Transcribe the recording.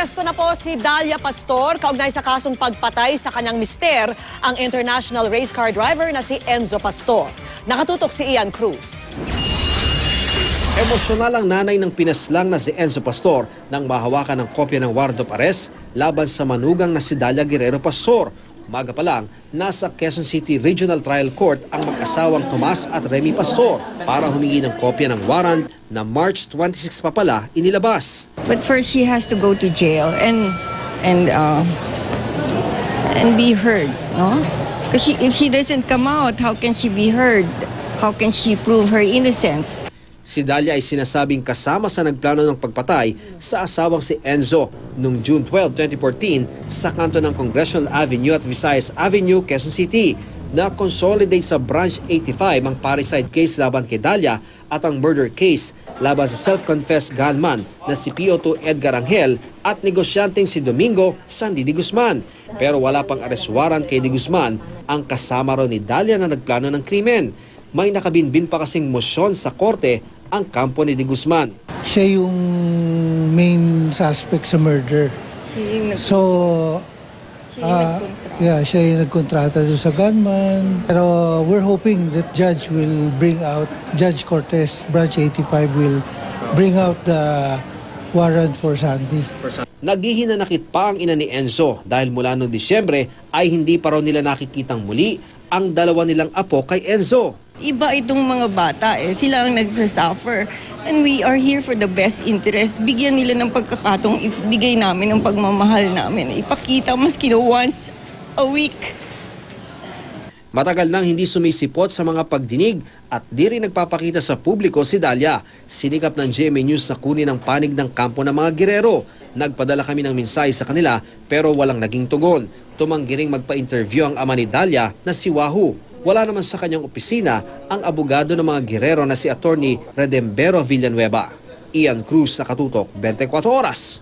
Naaresto na po si Dalia Pastor kaugnay sa kasong pagpatay sa kanyang mister, ang international race car driver na si Enzo Pastor. Nakatutok si Ian Cruz. Emosyonal ang nanay ng pinaslang na si Enzo Pastor nang mahawakan ng kopya ng warrant of arrest laban sa manugang na si Dalia Guerrero Pastor. Umaga pa lang, nasa Quezon City Regional Trial Court ang mag-asawang Tomas at Remy Pastor para humingi ng kopya ng warrant na March 26 pa pala inilabas. But first, she has to go to jail and and uh, and be heard, no? Because if she doesn't come out, how can she be heard? How can she prove her innocence? Si Dalia ay sinasabing kasama sa nagplano ng pagpatay sa asawang si Enzo noong June 12, 2014 sa kanto ng Congressional Avenue at Visayas Avenue, Quezon City na consolidate sa Branch 85 ang parricide case laban kay Dalia at ang murder case laban sa self-confessed gunman na si PO2 Edgar Angel at negosyanteng si Domingo Sandy Di Guzman. Pero wala pang arrest warrant kay Di Guzman ang kasama raw ni Dalia na nagplano ng krimen. May nakabinbin pa kasing motion sa korte ang kampo ni Di Guzman. siya yung main suspect sa murder. So, nagkontra. yeah, siya yung nagkontrata doon sa gunman. Pero we're hoping that judge will bring out, Judge Cortez, Branch 85 will bring out the warrant for Sandy. Naghihinanakit pa ang ina ni Enzo dahil mula noong Disyembre ay hindi pa raw nila nakikitang muli ang dalawa nilang apo kay Enzo. Iba itong mga bata eh. Sila ang nagsasuffer. And we are here for the best interest. Bigyan nila ng pagkakatong ibigay namin ng pagmamahal namin. Ipakita maski na once a week. Matagal nang hindi sumisipot sa mga pagdinig at di rin nagpapakita sa publiko si Dalia. Sinikap ng GMA News na kunin ang panig ng kampo ng mga girero. Nagpadala kami ng mensahe sa kanila pero walang naging tugon. Tumanggi ring magpa-interview ang ama ni Dalia na si Wahoo. Wala naman sa kanyang opisina ang abogado ng mga girero na si Attorney Redembero Villanueva. Ian Cruz, Nakatutok, 24 Oras.